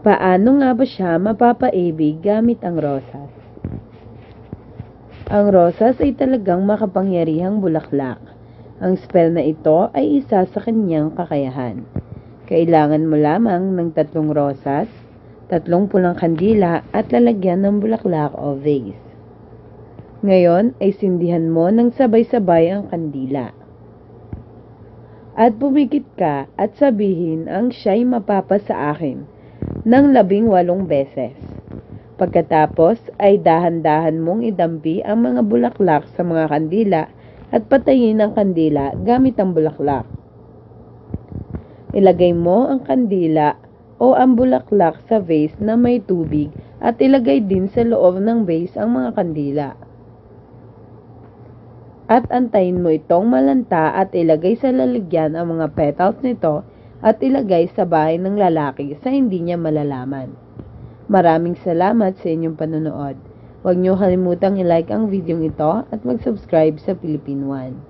Paano nga ba siya mapapaibig gamit ang rosas? Ang rosas ay talagang makapangyarihang bulaklak. Ang spell na ito ay isa sa kanyang kakayahan. Kailangan mo lamang ng tatlong rosas, tatlong pulang kandila at lalagyan ng bulaklak o vase. Ngayon ay sindihan mo ng sabay-sabay ang kandila. At pumikit ka at sabihin ang siya'y mapapa sa akin ng labing walong beses. Pagkatapos ay dahan-dahan mong idampi ang mga bulaklak sa mga kandila at patayin ang kandila gamit ang bulaklak. Ilagay mo ang kandila o ang bulaklak sa vase na may tubig at ilagay din sa loob ng vase ang mga kandila. At antayin mo itong malanta at ilagay sa lalagyan ang mga petals nito at ilagay sa bahay ng lalaki sa hindi niya malalaman. Maraming salamat sa inyong panonood. Huwag niyo kalimutang i-like ang video ito at mag-subscribe sa Philippine One.